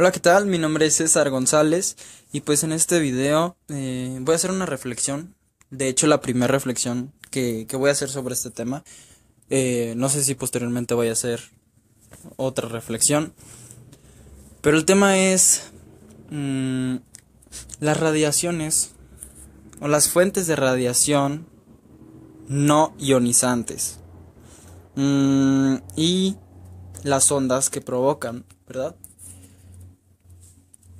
Hola, ¿qué tal? Mi nombre es César González y pues en este video eh, voy a hacer una reflexión. De hecho, la primera reflexión que, voy a hacer sobre este tema. Eh, no sé si posteriormente voy a hacer otra reflexión. Pero el tema es mm, las radiaciones o las fuentes de radiación no ionizantes. Mm, y las ondas que provocan, ¿verdad?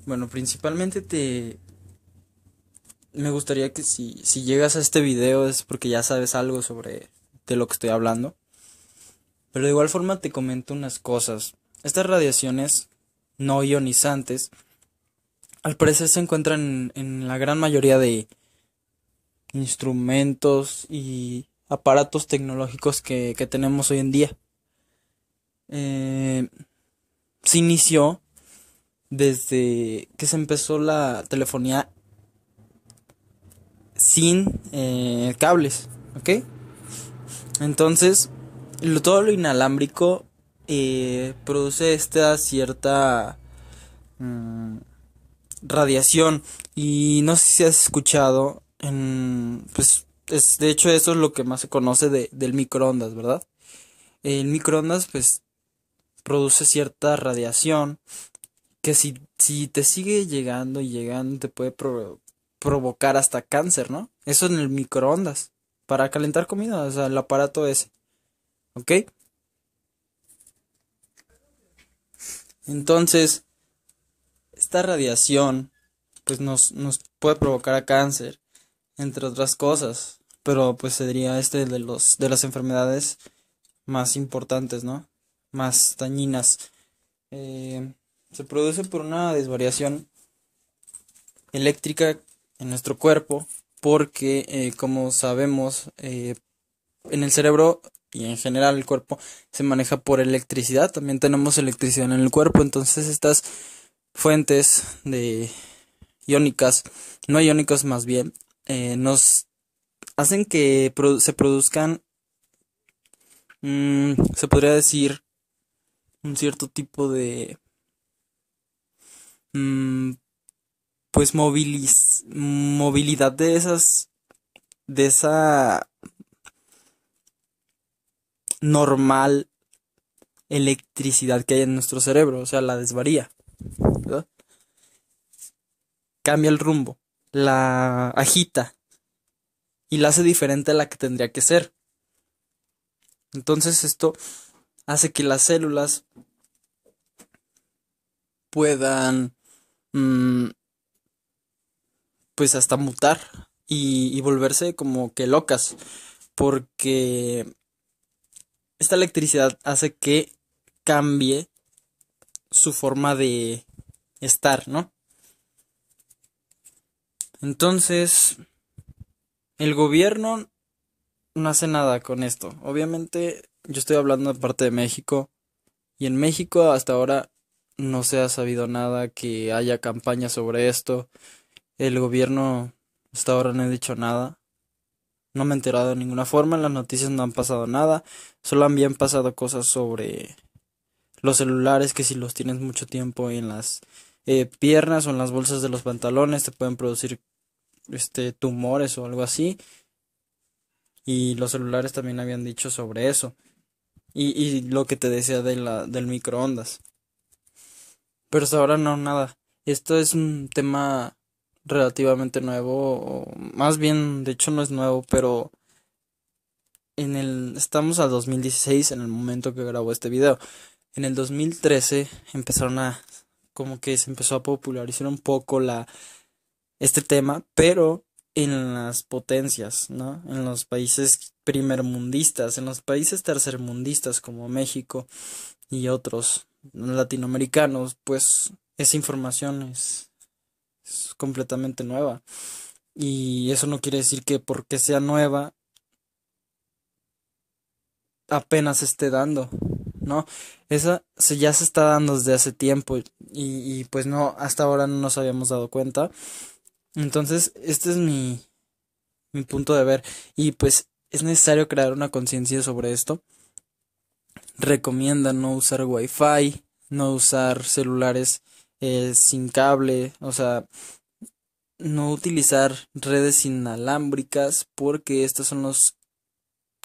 Bueno, principalmente te... Me gustaría que si, si llegas a este video es porque ya sabes algo sobre de lo que estoy hablando. Pero de igual forma te comento unas cosas. Estas radiaciones no ionizantes al parecer se encuentran en, la gran mayoría de instrumentos y aparatos tecnológicos que, que tenemos hoy en día. Eh, se inició desde que se empezó la telefonía sin eh, cables, ¿ok? Entonces, todo lo inalámbrico eh, produce esta cierta mm, radiación y no sé si has escuchado, en, pues es, de hecho eso es lo que más se conoce de, del microondas, ¿verdad? El microondas pues produce cierta radiación que si, si te sigue llegando y llegando te puede provocar hasta cáncer, ¿no? Eso en el microondas, para calentar comida, o sea, el aparato ese. ¿Ok? Entonces, esta radiación, pues nos, nos puede provocar a cáncer, entre otras cosas. Pero pues sería este de los de las enfermedades más importantes, ¿no? Más dañinas. Eh, se produce por una desvariación eléctrica en nuestro cuerpo porque eh, como sabemos eh, en el cerebro y en general el cuerpo se maneja por electricidad. También tenemos electricidad en el cuerpo. Entonces estas fuentes de iónicas no iónicas más bien eh, nos hacen que se produzcan mm, se podría decir un cierto tipo de Mm, pues movilidad de esas de esa normal electricidad que hay en nuestro cerebro, o sea, la desvaría. Cambia el rumbo, la agita y la hace diferente a la que tendría que ser. Entonces esto hace que las células puedan pues hasta mutar y, volverse como que locas porque esta electricidad hace que cambie su forma de estar, ¿no? Entonces, el gobierno no hace nada con esto. Obviamente, yo estoy hablando de parte de México. Y en México hasta ahora no se ha sabido nada, que haya campaña sobre esto. El gobierno hasta ahora no ha dicho nada. No me he enterado de ninguna forma, en las noticias no han pasado nada. Solo han pasado cosas sobre los celulares que si los tienes mucho tiempo en las eh, piernas o en las bolsas de los pantalones te pueden producir este tumores o algo así. Y los celulares también habían dicho sobre eso. Y, y lo que te decía de la, del microondas. Pero hasta ahora no, nada. Esto es un tema relativamente nuevo, o más bien, de hecho no es nuevo, pero en el estamos a 2016 en el momento que grabó este video. En el 2013 empezaron a como que se empezó a popularizar un poco la este tema, pero en las potencias, ¿no? En los países primermundistas, en los países tercermundistas como México y otros latinoamericanos, pues esa información es, completamente nueva. Y eso no quiere decir que porque sea nueva apenas esté dando, ¿no? Esa se, ya se está dando desde hace tiempo y, y pues no, hasta ahora no nos habíamos dado cuenta. Entonces, este es mi, mi punto de ver. Y pues es necesario crear una conciencia sobre esto recomienda no usar wifi, no usar celulares eh, sin cable, o sea, no utilizar redes inalámbricas porque estas son las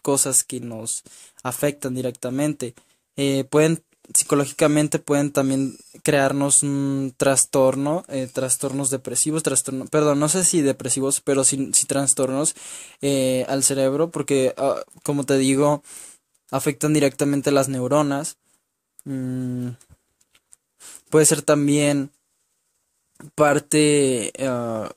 cosas que nos afectan directamente. Eh, pueden psicológicamente pueden también crearnos un trastorno, eh, trastornos depresivos, trastorno, perdón, no sé si depresivos, pero sí, trastornos eh, al cerebro, porque ah, como te digo, afectan directamente las neuronas. Mm, puede ser también parte uh,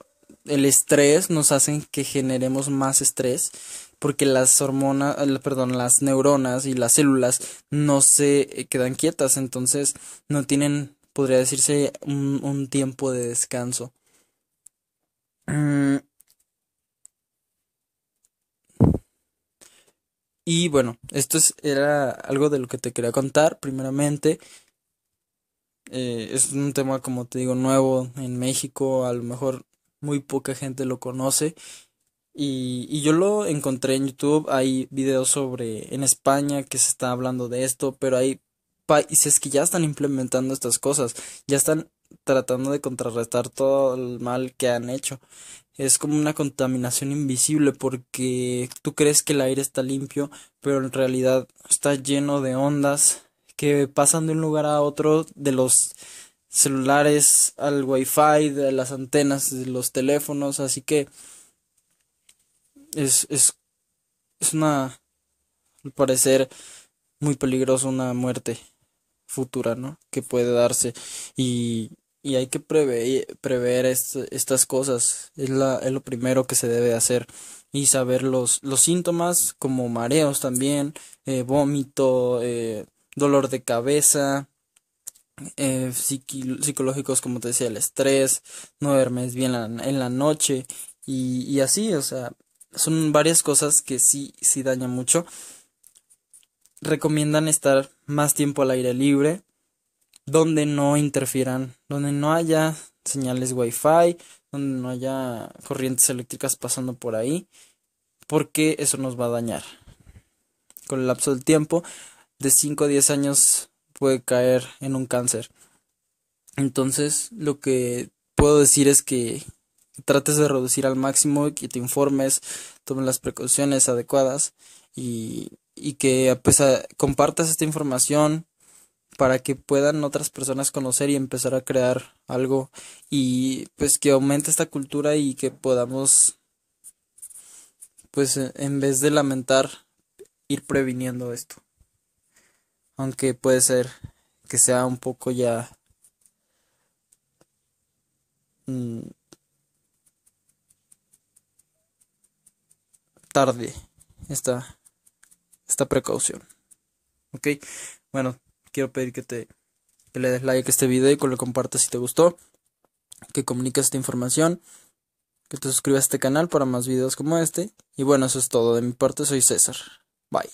el estrés nos hacen que generemos más estrés porque las hormonas, perdón, las neuronas y las células no se eh, quedan quietas, entonces no tienen, podría decirse, un, tiempo de descanso. Mm. Y bueno, esto es, era algo de lo que te quería contar. Primeramente, eh, es un tema, como te digo, nuevo en México. A lo mejor muy poca gente lo conoce. Y, y yo lo encontré en YouTube. Hay videos sobre en España que se está hablando de esto, pero hay países que ya están implementando estas cosas. Ya están tratando de contrarrestar todo el mal que han hecho. Es como una contaminación invisible porque tú crees que el aire está limpio, pero en realidad está lleno de ondas que pasan de un lugar a otro de los celulares al wifi, de las antenas de los teléfonos, así que es, es, es una, al parecer, muy peligroso una muerte futura, ¿no? Que puede darse y, y hay que prever, prever estas cosas, es, la, es lo primero que se debe hacer y saber los, los síntomas como mareos también, eh, vómito, eh, dolor de cabeza, eh, psicológicos como te decía, el estrés, no duermes bien en la noche y, y así, o sea, son varias cosas que sí, sí dañan mucho. Recomiendan estar más tiempo al aire libre, donde no interfieran, donde no haya señales wifi, donde no haya corrientes eléctricas pasando por ahí, porque eso nos va a dañar. Con el lapso del tiempo, de 5 a 10 años puede caer en un cáncer. Entonces, lo que puedo decir es que trates de reducir al máximo, que te informes, tomes las precauciones adecuadas y, y que pues, compartas esta información para que puedan otras personas conocer y empezar a crear algo y pues que aumente esta cultura y que podamos pues en vez de lamentar ir previniendo esto. Aunque puede ser que sea un poco ya mm, tarde esta, esta precaución. Ok, bueno, quiero pedir que te que le des like a este video y que lo compartas si te gustó, que comuniques esta información, que te suscribas a este canal para más videos como este. Y bueno, eso es todo de mi parte, soy César. Bye.